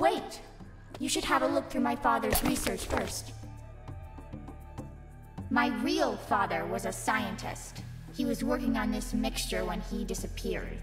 Wait! You should have a look through my father's research first. My real father was a scientist. He was working on this mixture when he disappeared.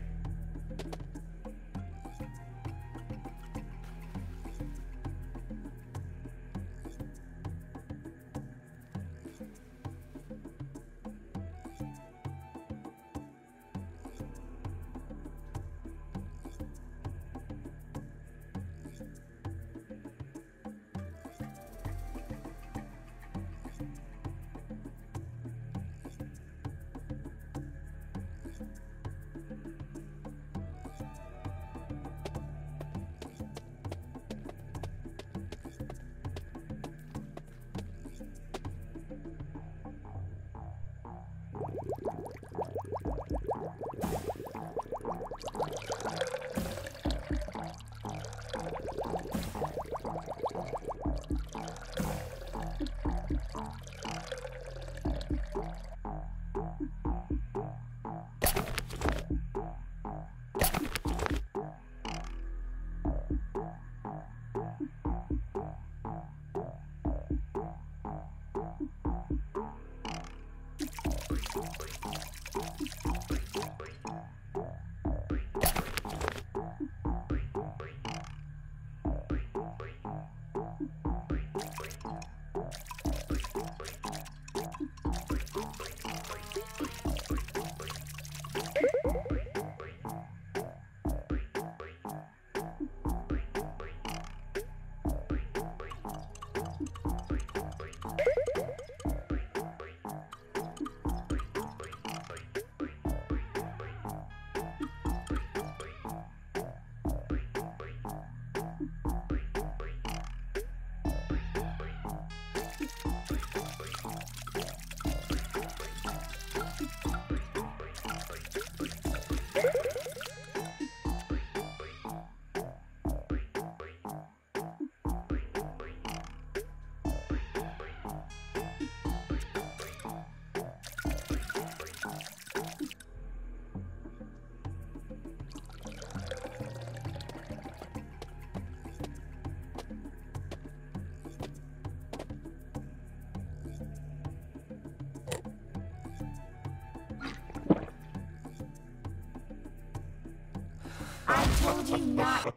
I told you not.